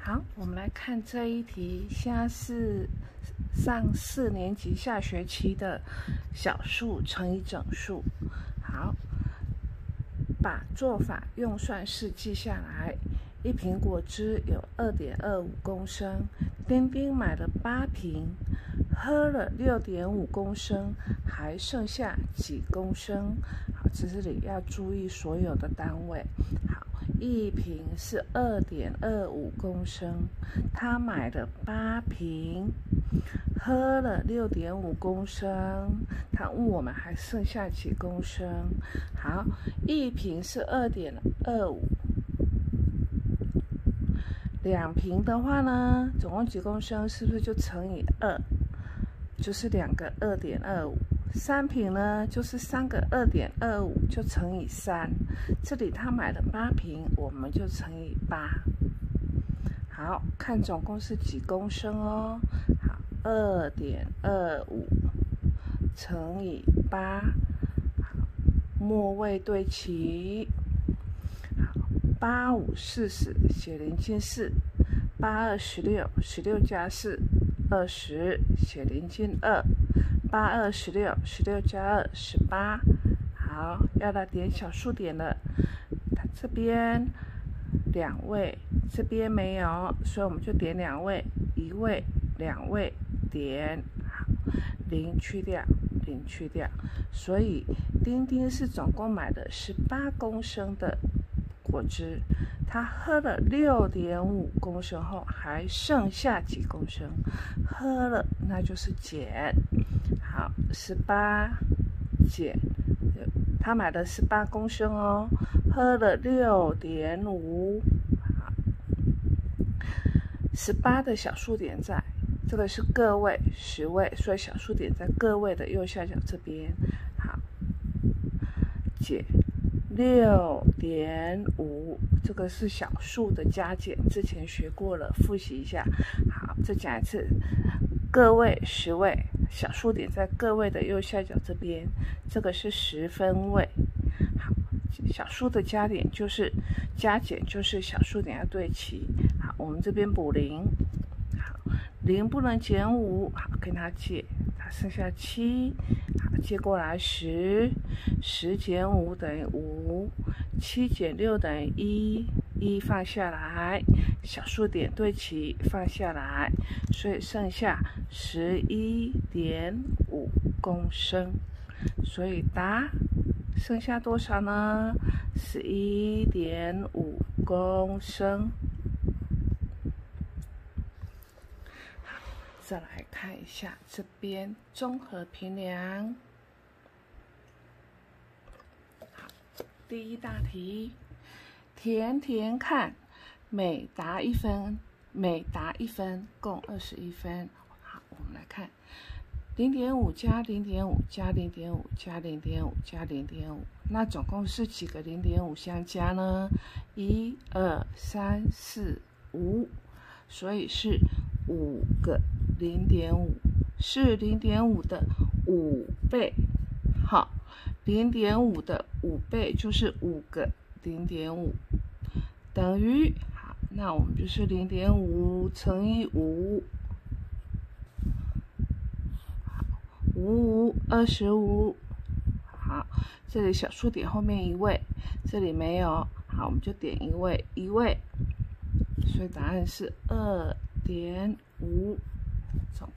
好，我们来看这一题，现在是上四年级下学期的小数乘以整数。好，把做法用算式记下来。一瓶果汁有二点二五公升，丁丁买了八瓶，喝了六点五公升，还剩下几公升？好，这里要注意所有的单位。好。一瓶是二点二五公升，他买了八瓶，喝了六点五公升。他问我们还剩下几公升？好，一瓶是二点二五，两瓶的话呢，总共几公升？是不是就乘以二，就是两个二点二五？三瓶呢，就是三个二点二五，就乘以三。这里他买了八瓶，我们就乘以八。好看，总共是几公升哦？好，二点二五乘以八。好，末位对齐。好，八五四十，写零进四。八二十六，十六加四，二十，写零进二。八二十六，十六加二十八。好，要来点小数点了。它这边两位，这边没有，所以我们就点两位，一位、两位，点。好，零去掉，零去掉。所以丁丁是总共买的十八公升的果汁，他喝了六点五公升后，还剩下几公升？喝了，那就是减。好，十八减，他买的十八公升哦，喝了六点五。好，十八的小数点在这个是个位十位，所以小数点在个位的右下角这边。好，减六点五，这个是小数的加减，之前学过了，复习一下。好，再讲一次，个位十位。小数点在个位的右下角这边，这个是十分位。好，小数的加点就是加减，就是小数点要对齐。好，我们这边补零。好，零不能减五，好，跟它借，它剩下七。好，接过来十，十减五等于五，七减六等于一。一放下来，小数点对齐，放下来，所以剩下十一点五公升。所以答剩下多少呢？十一点五公升。好，再来看一下这边综合评量。好，第一大题。填填看，每答一分，每答一分，共二十一分。好，我们来看，零点五加零点五加零点五加零点五加零点五，那总共是几个零点五相加呢？一、二、三、四、五，所以是五个零点五，是零点五的五倍。好，零点五的五倍就是五个。零点五等于好，那我们就是零点五乘以五，五五二十五，好，这里小数点后面一位，这里没有，好，我们就点一位，一位，所以答案是二点五，总共。